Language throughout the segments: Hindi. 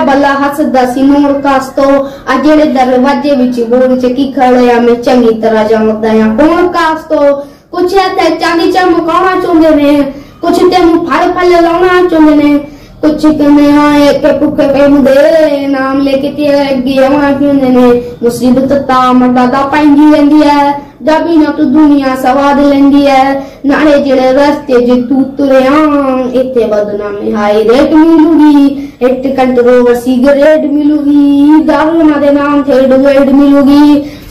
बलाहसद सिनूर कास्तो अजेड़े दरवाजे विच बूढ़ चकी खड़या में चंगी तरह जमदया कौन कास्तो कुछ ते चांदी चम कौना चुंदे ने कुछ ते मु फल फल लाना चुंदे ने कुछ कने आए के पुके पे मु नाम लेके ते अगे आवा चुंदे ने मुसीबत ता मदादा पैंदी रंदी है Davino dunia sawadlendiye nare jire raste je tutureyan ete badnami high rate milugi ete controversy grade मिलूगी दारू ना दे नाम थे ग्रेड मिलूगी।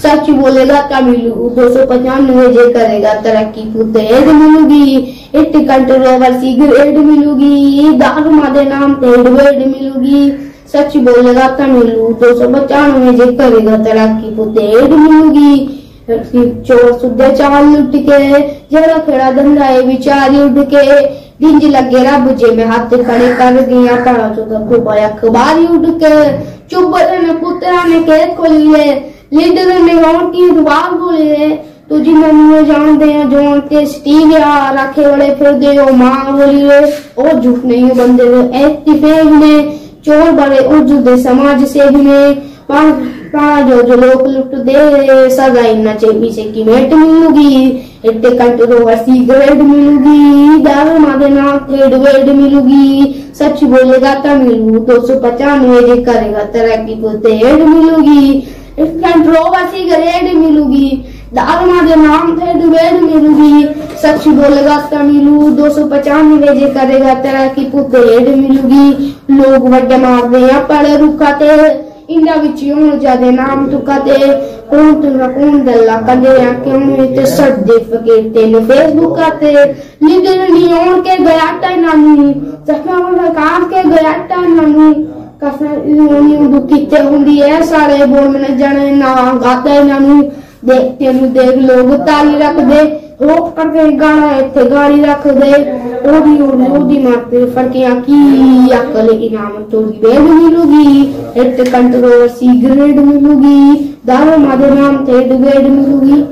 सच बोलेगा का मिलू दो सौ पचानवे जे करेगा, तरक्की को तेज मिलूगी इट कंट्रोवर्सी सिगरेट मिलूगी दारू ना दे नाम थे ग्रेड मिलूगी। सच बोलेगा का मिलू दो सौ पचानवे जे करेगा, तरक्की को मिलूगी। धंधा है विचारी उठ के डिंज लगे रब जे में हाथ खड़े कर गया तारा चौदह को पाया अखबारी उठ के चुप ने पुत्रा ने खेत खोली ले लीडर ने की दुआर बोली। है तो जिन्होंने जानते हैं जो के स्टीव या रखे वाले फिर दे, ओ माँ बोली है और झूठ नहीं हो बंदे ने इत्तेफाक में चोर बड़े उजुदे समाज से भी ने। इन्ना चाहिए से की मेट मिलूगी। इतने कंट्रोवर्सी ग्रेड मिलूगी। दारू मादे नाम थ्रेड वेड मिलूगी। सच बोलेगा तो मिलू, दो सौ पचानवे करेगा तरक्की को तेड मिलूगी। कंट्रोवर्सी ग्रेड मिलूगी। दारुमा के नाम थे डुबेड मिलूगी। सच बोलेगा तो मिलू, दो सौ पचानवे जे करेगा तेरा की पुतेड मिलूगी। लोग वड्डे मारते हैं पड़े रुकाते India indavizione già denamtu kade kuntun rakun dalla kade community certificate tele facebook kade linkedin ke gaya ta nanu ਚਸ਼ਮਾ ਵਿਕਾਸ ਕੇ ਗਿਆ ਤਾਂ ਨਨੂ ਕਸਨੀ ਉਹ ਕਿਤੇ ਹੁੰਦੀ ਹੈ ਸਾਰੇ ਬੋਲ ਮੈਨੇ ਜਾਣੇ ਨਾ ਗਾਤੇ ਇਹਨਾਂ ਨੂੰ ਦੇਖਤੇ ਨੂੰ ਦੇਖ ਲੋਗ ਤਾਲੀ ਰੱਖਦੇ ਰੋਕ ਕਰਕੇ ਗਾਣਾ ਇੱਥੇ ਗਾਲੀ ਰੱਖਦੇ ਉਹਦੀ ਉਹਦੀ ਉਹਦੀ ਮਾਰਦੇ ਫਰਕੀਆਂ ਕੀ ਅਕਲ ਇਨਾਮ ਤੋਂ ਬੇਦ ਮਿਲੂਗੀ ਇੱਕ ਕੰਟਰੋਵਰਸੀ ਗ੍ਰੇਡ ਮਿਲੂਗੀ ਦਾਰੂ ਮਾਦੇ ਨਾਮ ਤੇ ਡਿਗਰੇਡ ਮਿਲੂਗੀ